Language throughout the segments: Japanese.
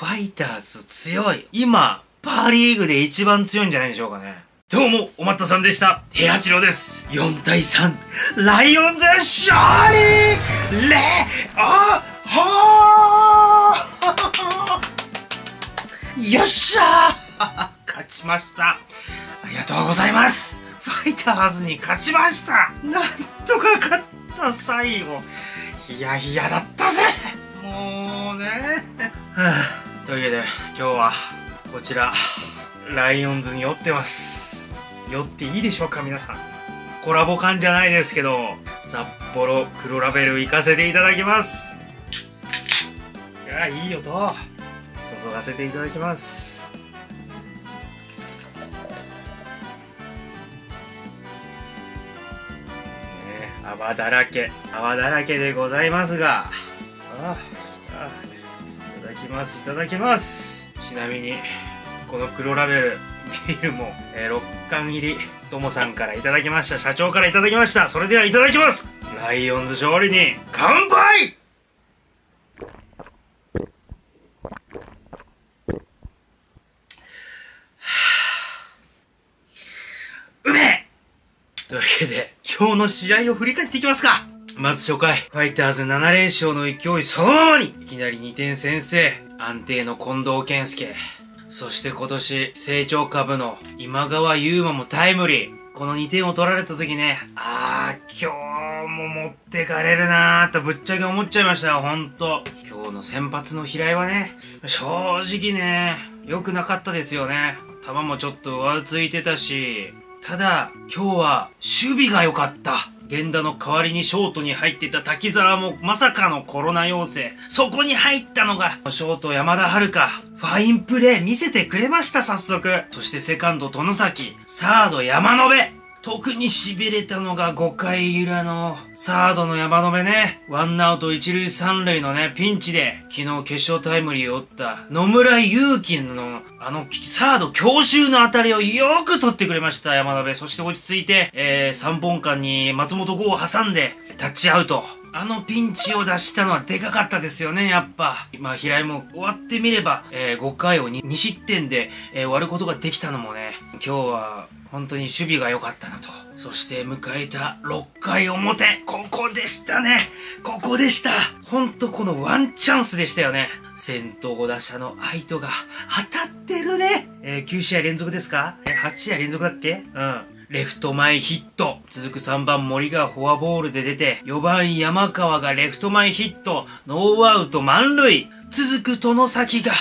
ファイターズ強い。今、パーリーグで一番強いんじゃないでしょうかね。どうも、おまったさんでした。平八郎です。4対3、ライオンズ勝利レあはーよっしゃー勝ちました。ありがとうございます。ファイターズに勝ちました。なんとか勝った最後。ヒヤヒヤだったぜもうね。はあ、というわけで、今日は、こちら、ライオンズに酔ってます。酔っていいでしょうか、皆さん。コラボ感じゃないですけど、札幌黒ラベル行かせていただきます。いや、いい音。注がせていただきます。ね泡だらけ、泡だらけでございますが、ああきます、いただきます。ちなみに、この黒ラベル、ビールも、えー6缶入り、ともさんからいただきました。社長からいただきました。それではいただきますライオンズ勝利に、乾杯うめえというわけで、今日の試合を振り返っていきますかまず初回、ファイターズ7連勝の勢いそのままに、いきなり2点先制、安定の近藤健介。そして今年、成長株の今川優馬もタイムリー。この2点を取られた時ね、あー、今日も持ってかれるなーとぶっちゃけ思っちゃいましたよ、ほんと。今日の先発の平井はね、正直ね、良くなかったですよね。球もちょっと上ついてたし、ただ、今日は守備が良かった。源田の代わりにショートに入っていた滝沢もまさかのコロナ陽性。そこに入ったのが、ショート山田遥か。ファインプレー見せてくれました、早速。そしてセカンド殿崎。サード山野辺。特に痺れたのが5回裏のサードの山野辺ね。ワンアウト一塁三塁のね、ピンチで昨日決勝タイムリーを打った野村祐希のあのサード強襲の当たりをよく取ってくれました山野辺。そして落ち着いて、えー、3本間に松本剛を挟んでタッチアウト。あのピンチを出したのはでかかったですよね、やっぱ。まあ、平井も終わってみれば、えー5回を 2, 2失点で、えー終わることができたのもね、今日は本当に守備が良かったなと。そして迎えた6回表。ここでしたね。ここでした。本当このワンチャンスでしたよね。先頭打者の愛斗が当たってるね。えー9試合連続ですか？えー ?8 試合連続だっけ？うん。レフト前ヒット。続く3番森がフォアボールで出て、4番山川がレフト前ヒット。ノーアウト満塁。続く殿崎が、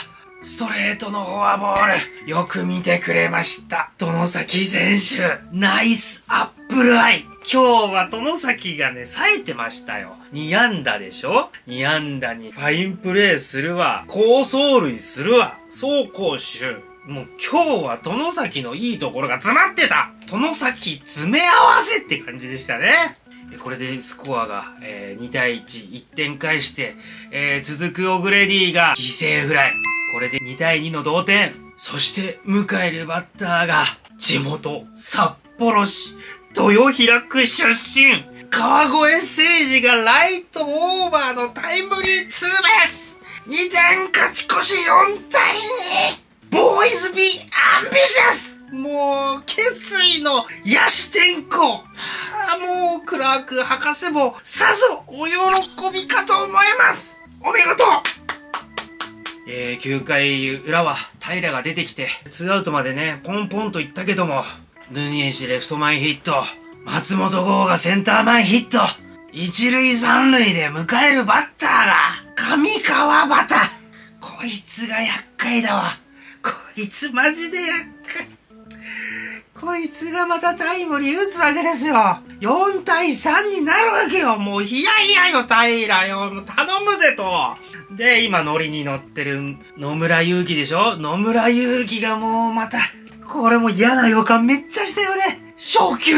ストレートのフォアボール。よく見てくれました。殿崎選手。ナイスアップルアイ。今日は殿崎がね、冴えてましたよ。2安打でしょ ?2 安打にファインプレーするわ。高走塁するわ。走攻守。もう今日は殿崎のいいところが詰まってた殿崎詰め合わせって感じでしたね。これでスコアが、えー2対1、1点返して、えー続くオグレディが犠牲フライ。これで2対2の同点。そして迎えるバッターが地元札幌市豊平区出身川越誠司がライトオーバーのタイムリーツーベース2点勝ち越し4対 2! ボーイズビーアンビシャスもう、決意の野手転向はあもう、クラーク博士も、さぞ、お喜びかと思います。お見事。えー、9回裏は、平が出てきて、ツーアウトまでね、ポンポンといったけども、ヌニエシレフト前ヒット、松本剛がセンター前ヒット、一塁三塁で迎えるバッターが、上川端。こいつが厄介だわ。いつマジで厄介。こいつがまたタイムリー打つわけですよ。4対3になるわけよ。もうヒヤヒヤよ、平よ。もう頼むぜと。で、今ノリに乗ってる野村祐希でしょ？野村祐希がもうまた、これも嫌な予感めっちゃしたよね。初球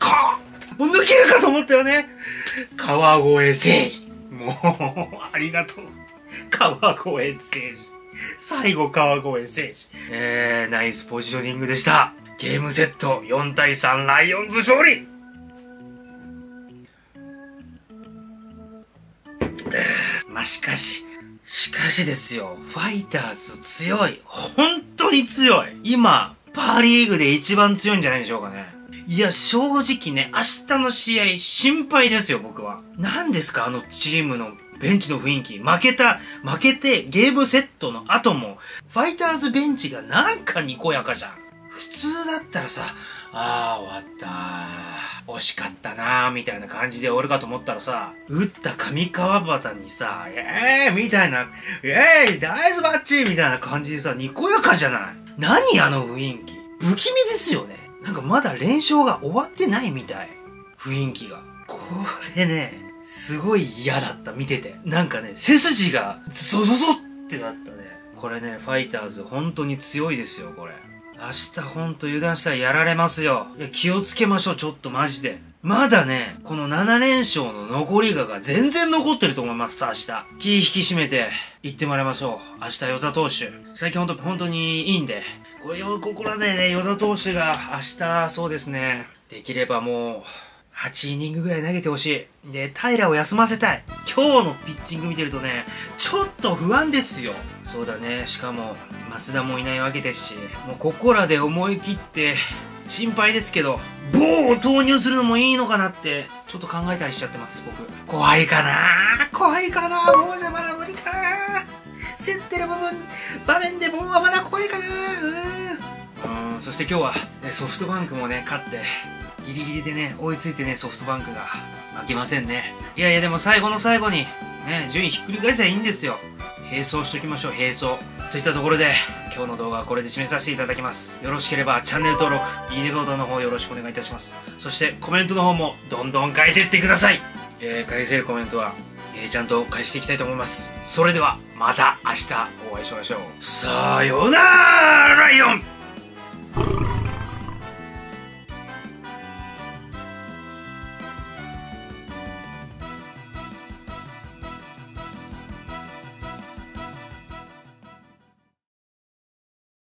かもう抜けるかと思ったよね。川越誠司。もう、ありがとう。川越誠司。最後川越誠司。えー、ナイスポジショニングでした。ゲームセット4対3ライオンズ勝利まあしかし、しかしですよ、ファイターズ強い。本当に強い。今、パーリーグで一番強いんじゃないでしょうかね。いや、正直ね、明日の試合心配ですよ、僕は。何ですか、あのチームのベンチの雰囲気。負けた、負けてゲームセットの後も、ファイターズベンチがなんかにこやかじゃん。普通だったらさ、ああ、終わった惜しかったなーみたいな感じで終わるかと思ったらさ、打った上川端にさ、ええー、みたいな、ええー、ナイスバッチみたいな感じでさ、にこやかじゃない何あの雰囲気。不気味ですよね。なんかまだ連勝が終わってないみたい。雰囲気が。これね、すごい嫌だった、見てて。なんかね、背筋がゾゾゾってなったね。これね、ファイターズ本当に強いですよ、これ。明日ほんと油断したらやられますよ。いや、気をつけましょう、ちょっとマジで。まだね、この7連勝の残りがが全然残ってると思います、明日。気引き締めて、行ってもらいましょう。明日、与座投手。最近ほんと、本当にいいんで。これここらでね、与座投手が明日、そうですね。できればもう、8イニングぐらい投げてほしい。で、平を休ませたい。今日のピッチング見てるとね、ちょっと不安ですよ。そうだね。しかも、増田もいないわけですし、もうここらで思い切って、心配ですけど、棒を投入するのもいいのかなって、ちょっと考えたりしちゃってます、僕。怖いかな怖いかな棒じゃまだ無理かな競ってる部分、場面で棒はまだ怖いかなうん。うん、そして今日は、ソフトバンクもね、勝って、ギリギリでね、追いついてね、ソフトバンクが負けませんね。いやいや、でも最後の最後に、ね、順位ひっくり返せばいいんですよ。並走しときましょう、並走。といったところで、今日の動画はこれで締めさせていただきます。よろしければチャンネル登録、いいねボタンの方よろしくお願いいたします。そしてコメントの方もどんどん書いていってください。えー、返せるコメントは、えー、ちゃんと返していきたいと思います。それでは、また明日お会いしましょう。さようならライオン